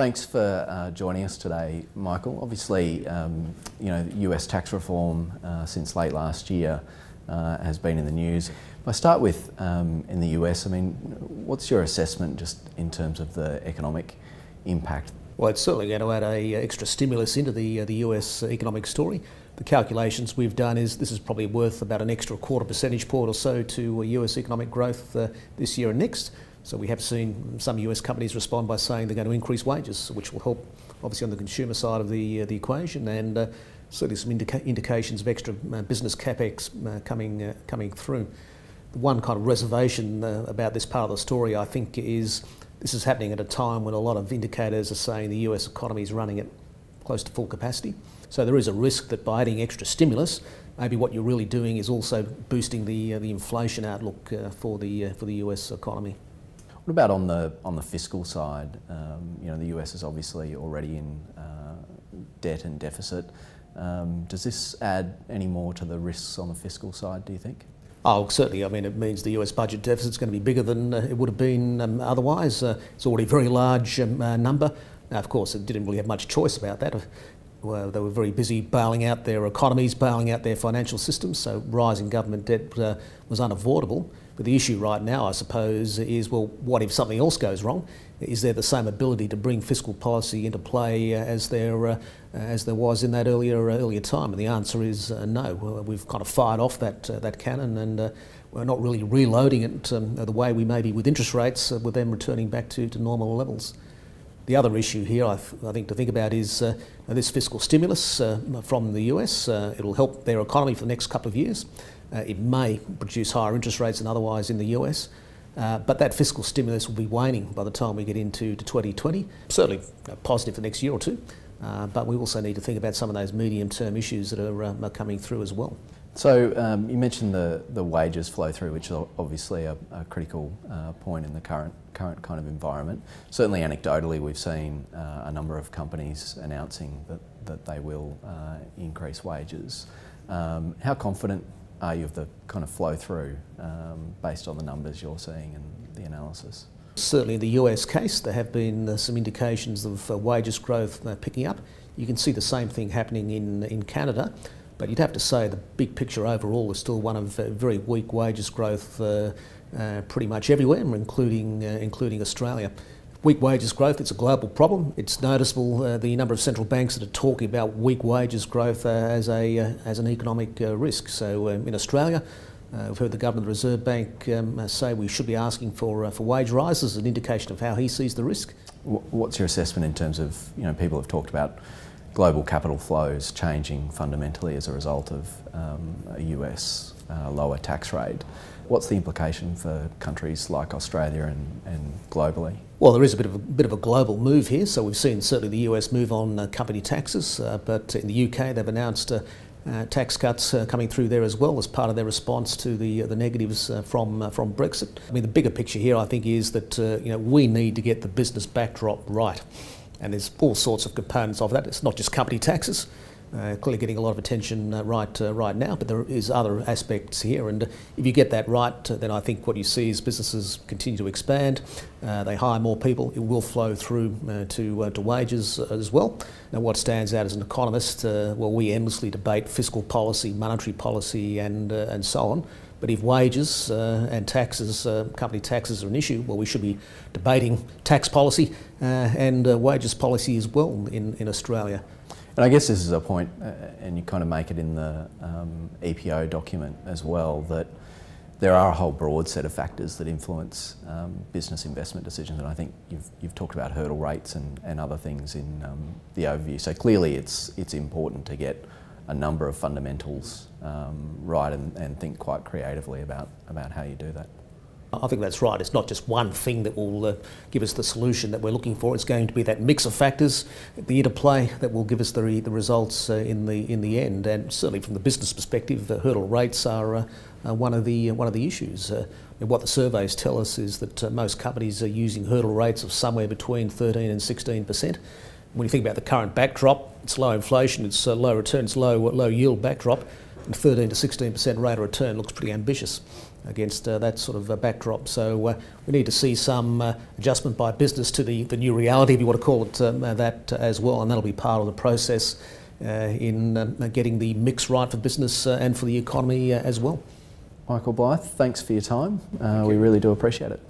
Thanks for uh, joining us today, Michael. Obviously, um, you know, US tax reform uh, since late last year uh, has been in the news. If I start with um, in the US, I mean, what's your assessment just in terms of the economic impact? Well, it's certainly going to add a uh, extra stimulus into the uh, the US economic story. The calculations we've done is this is probably worth about an extra quarter percentage point or so to US uh, economic growth this year and next. So we have seen some US companies respond by saying they're going to increase wages, which will help obviously on the consumer side of the, uh, the equation and uh, certainly some indica indications of extra uh, business capex uh, coming, uh, coming through. The one kind of reservation uh, about this part of the story I think is this is happening at a time when a lot of indicators are saying the US economy is running at close to full capacity. So there is a risk that by adding extra stimulus, maybe what you're really doing is also boosting the, the inflation outlook for, the, for the US economy. What about on the on the fiscal side? Um, you know, the US is obviously already in uh, debt and deficit. Um, does this add any more to the risks on the fiscal side? Do you think? Oh, certainly. I mean, it means the US budget deficit is going to be bigger than uh, it would have been um, otherwise. Uh, it's already a very large um, uh, number. Now, of course, it didn't really have much choice about that. Well, they were very busy bailing out their economies, bailing out their financial systems, so rising government debt uh, was unavoidable. But the issue right now, I suppose, is well, what if something else goes wrong? Is there the same ability to bring fiscal policy into play uh, as there uh, as there was in that earlier uh, earlier time? And the answer is uh, no. We've kind of fired off that uh, that cannon, and uh, we're not really reloading it um, the way we may be with interest rates, with them returning back to, to normal levels. The other issue here, I, I think, to think about is this fiscal stimulus from the US. it'll help their economy for the next couple of years. Uh, it may produce higher interest rates than otherwise in the US. Uh, but that fiscal stimulus will be waning by the time we get into 2020. Certainly positive for the next year or two, uh, but we also need to think about some of those medium-term issues that are, uh, are, coming through as well. So um, you mentioned the, the wages flow through, which is obviously a, a critical uh, point in the current current kind of environment. Certainly, anecdotally, we've seen uh, a number of companies announcing that that they will uh, increase wages. Um, how confident are you of the kind of flow through um, based on the numbers you're seeing and the analysis? Certainly in the US case, there have been uh, some indications of uh, wages growth uh, picking up. You can see the same thing happening in, in Canada, but you'd have to say the big picture overall is still one of uh, very weak wages growth uh, uh, pretty much everywhere, including, including Australia. Weak wages growth, it's a global problem. It's noticeable uh, the number of central banks that are talking about weak wages growth uh, as, a, uh, as an economic uh, risk. So um, in Australia, uh, we've heard the Governor of the Reserve Bank um, say we should be asking for, for wage rises, an indication of how he sees the risk. What's your assessment in terms of, you know, people have talked about global capital flows changing fundamentally as a result of um, a US lower tax rate. What's the implication for countries like Australia and, and globally? Well, there is a bit of a bit of a global move here. So we've seen certainly the US move on uh, company taxes, uh, but in the UK they've announced uh, uh, tax cuts uh, coming through there as well as part of their response to the uh, the negatives from from Brexit. I mean, the bigger picture here, I think, is that you know we need to get the business backdrop right, and there's all sorts of components of that. It's not just company taxes uh, clearly getting a lot of attention uh, right uh, right now, but there is other aspects here. And if you get that right, uh, then I think what you see is businesses continue to expand. Uh, they hire more people. It will flow through uh, to to wages as well. Now, what stands out as an economist, well, we endlessly debate fiscal policy, monetary policy, and and so on. But if wages uh, and taxes, uh, company taxes are an issue, well, we should be debating tax policy uh, and wages policy as well in, in Australia. And I guess this is a point, uh, and you kind of make it in the um, EPO document as well, that there are a whole broad set of factors that influence um, business investment decisions. And I think you've, you've talked about hurdle rates and, and other things in um, the overview. So clearly it's, it's important to get a number of fundamentals um, right and, and think quite creatively about, about how you do that. I think that's right. It's not just one thing that will uh, give us the solution that we're looking for. It's going to be that mix of factors, the interplay that will give us the, the results uh, in the in the end. And certainly from the business perspective, the hurdle rates are, uh, one of the one of the issues. Uh, what the surveys tell us is that uh, most companies are using hurdle rates of somewhere between 13 and 16 percent. When you think about the current backdrop, it's low inflation, it's low return, it's low low yield backdrop. and 13 to 16% rate of return looks pretty ambitious. against uh, that sort of uh, backdrop. So uh, we need to see some uh, adjustment by business to the, the new reality, if you want to call it um, uh, that, as well, and that'll be part of the process uh, in uh, getting the mix right for business and for the economy as well. Michael Blythe, thanks for your time. Thank we really do appreciate it.